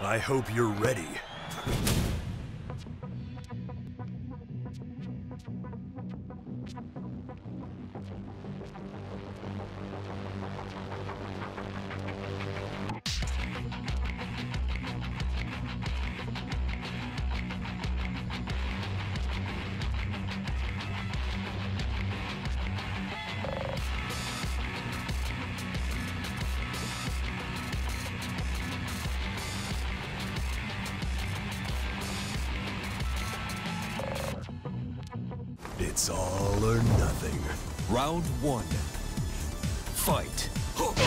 I hope you're ready. It's all or nothing. Round one. Fight. KO.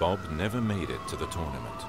Bob never made it to the tournament.